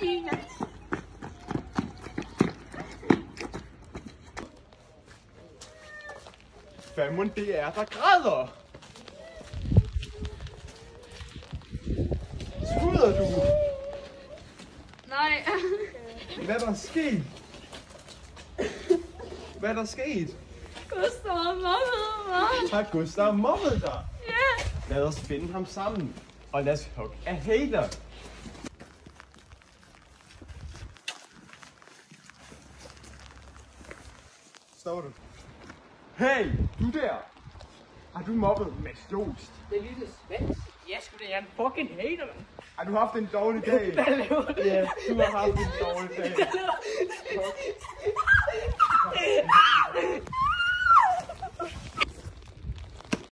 fint. Hvad må det er, der græder? Tuder du? Nej. Hvad er der sket? Hvad er der sket? Gustav har mobbet mig. Har Gustav mobbet dig? Ja. Lad os finde ham sammen. Og lad os hugge af hater. Står du? Hey, du der! Har du mobbet Mads Joost? Det lille svens. Jeg skulle da, jeg er en fucking hater, mand. Har du haft en dårlig dag? Hvad laver du? Ja, du har haft en dårlig dag.